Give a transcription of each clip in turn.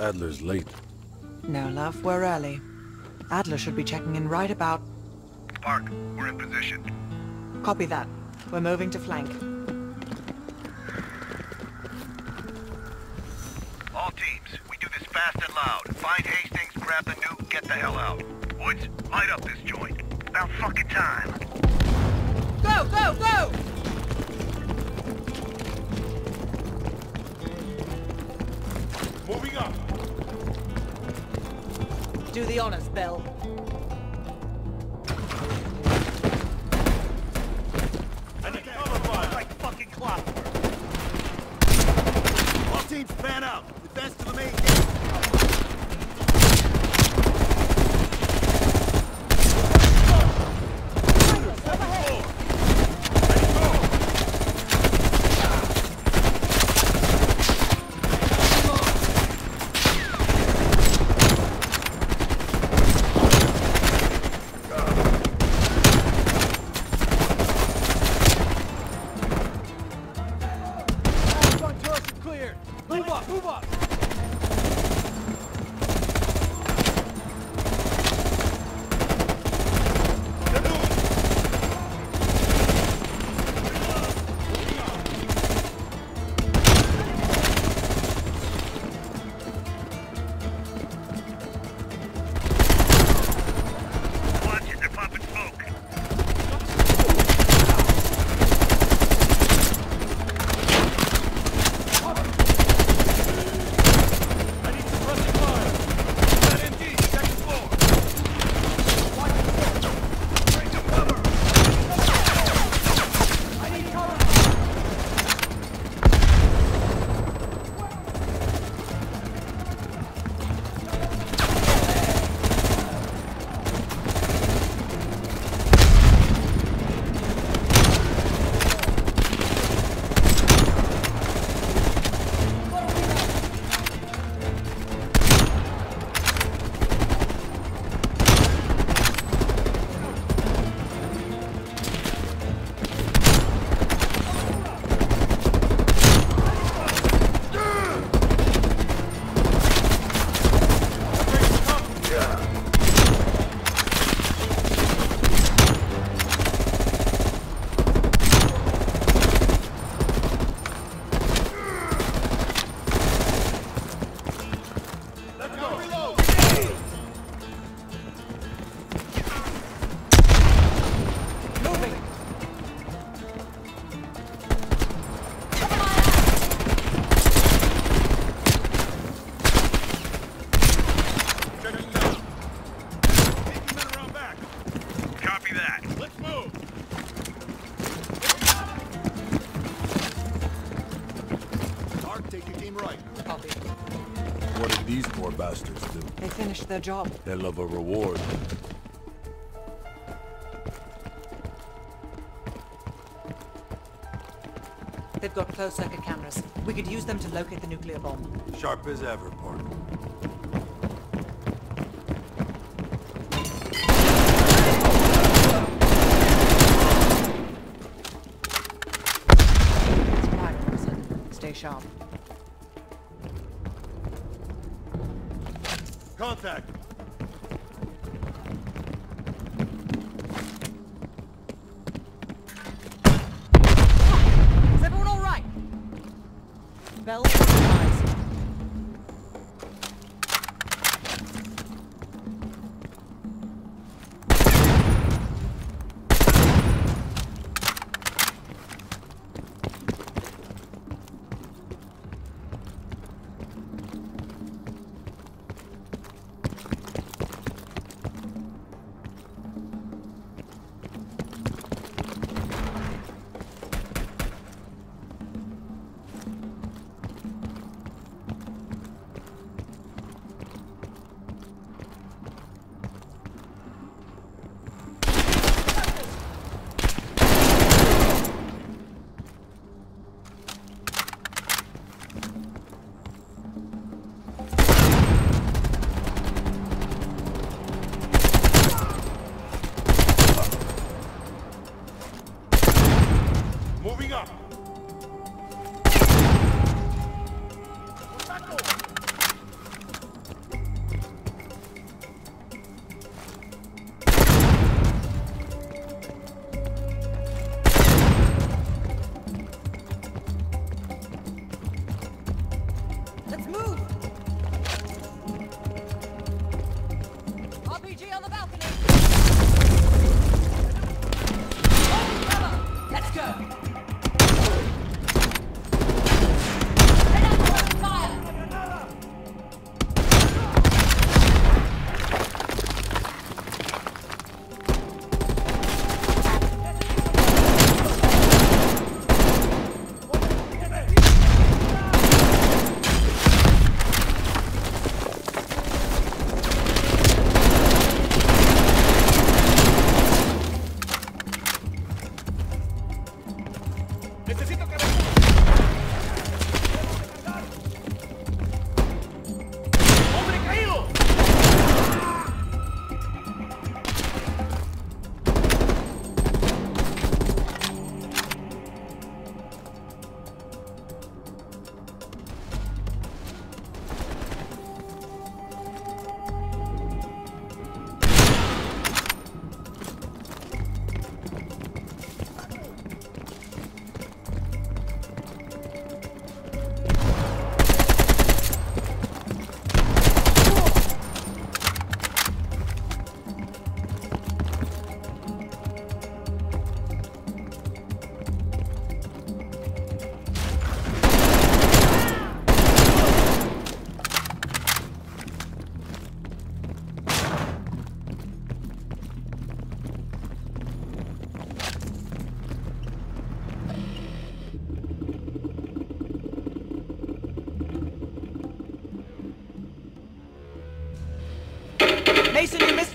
Adler's late. No, love, we're early. Adler should be checking in right about... Park, we're in position. Copy that. We're moving to flank. All teams, we do this fast and loud. Find Hastings, grab the nuke, get the hell out. Woods, light up this joint. About fucking time. Go, go, go! Do the honors, Bill. Copy. What did these poor bastards do? They finished their job. They love a reward. They've got closed circuit cameras. We could use them to locate the nuclear bomb. Sharp as ever, Park. It's quiet, Wilson. Stay sharp. Contact! Is everyone all right? Bell,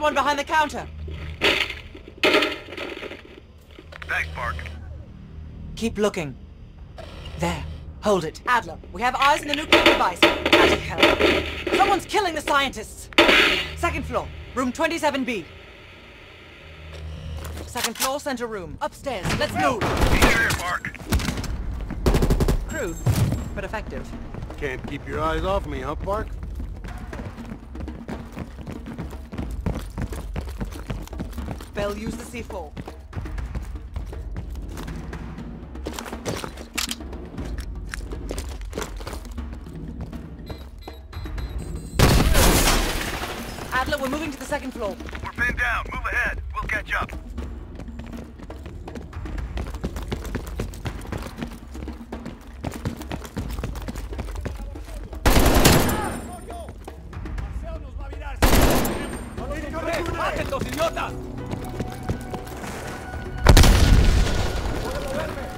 one behind the counter. Thanks, Park. Keep looking. There. Hold it. Adler, we have eyes on the nuclear device. Bloody hell. Someone's killing the scientists. Second floor, room 27B. Second floor, center room. Upstairs. Let's move. Be here, Park. Crude, but effective. Can't keep your eyes off me, huh, Park? Bell, use the C4. Adler, we're moving to the second floor. We're pinned down. Move ahead. We'll catch up. Marcel nos va a virar. ¡Bájenlos, idiotas! I'm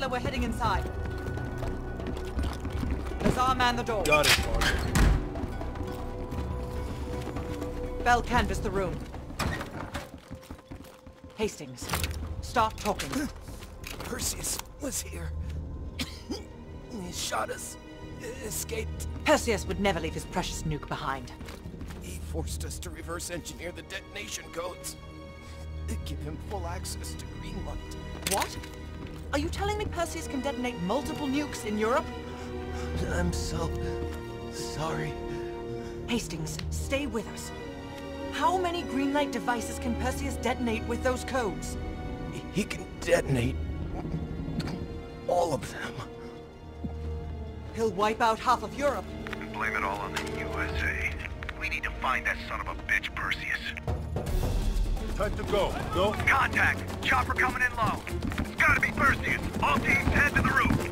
B. We're heading inside. Lazar, man the door. Got it, Park. Bell, canvass the room. Hastings, stop talking. Perseus was here. he shot us. Escaped. Perseus would never leave his precious nuke behind. He forced us to reverse engineer the detonation codes. Give him full access to Greenlight. What? Are you telling me Perseus can detonate multiple nukes in Europe? I'm so sorry. Hastings, stay with us. How many Greenlight devices can Perseus detonate with those codes? He can detonate all of them. He'll wipe out half of Europe. And blame it all on the USA. We need to find that son of a bitch, Perseus. Time to go. Go. Contact! Chopper coming in low. Gotta be Perseus. All teams head to the roof.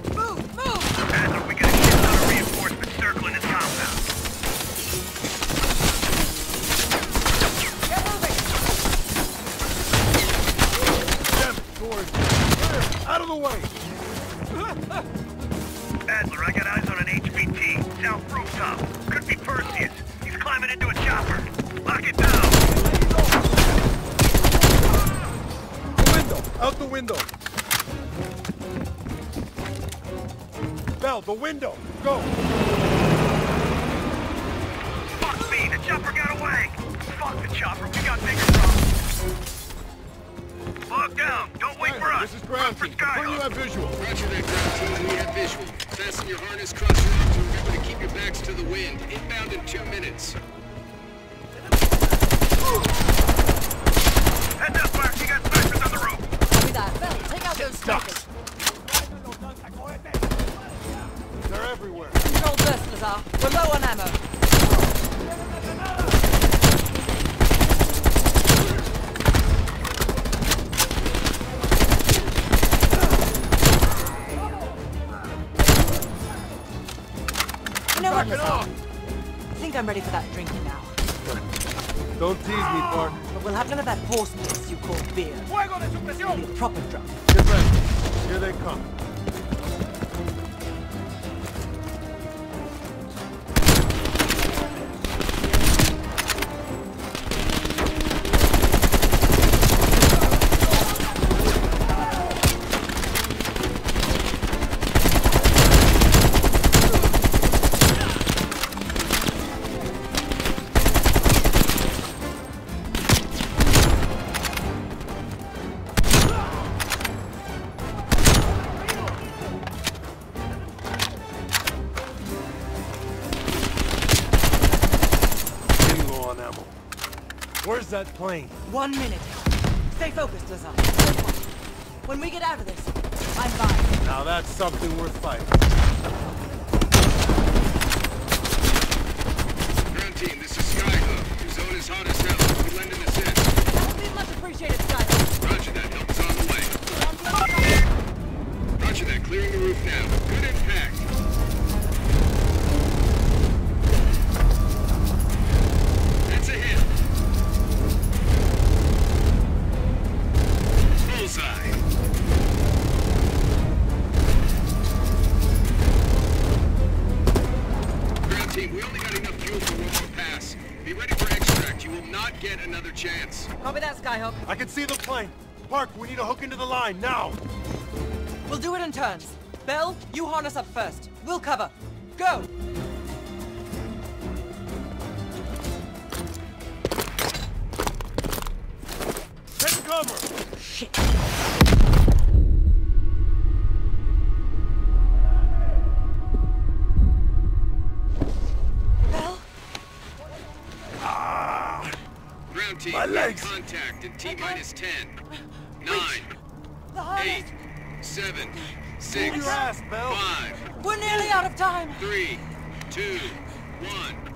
Bell, the window. Go. Fuck me, the chopper got away. Fuck the chopper, we got bigger problems. Lock down. Don't wait for us. This is ground Run team. for Confirm you have visual. Roger that, ground team, we have visual. Fasten your harness, cross your arms, and remember to keep your backs to the wind. Inbound in two minutes. Heads up, Mark. You got snipers on the roof. Copy that. Bell, take out those snipers. Everywhere. Control burst, Lazar. We're low on ammo. You know what, Back it Lazar? I think I'm ready for that drinking now. Don't tease me, Bart. But we'll have none of that horse piss you call beer. Fuego de It'll be a proper drunk. Get ready. Here they come. Where's that plane? One minute. Stay focused, Lazar. When we get out of this, I'm fine. Now that's something worth fighting. Ground team, this Skyhook. I can see the plane. Park, we need to hook into the line, now! We'll do it in turns. Bell, you harness up first. We'll cover. Go! Take cover! Shit. My legs. contact in T minus 10. 9, 8, 7, 6, ass, 5, We're nearly out of time. 3, 2, 1.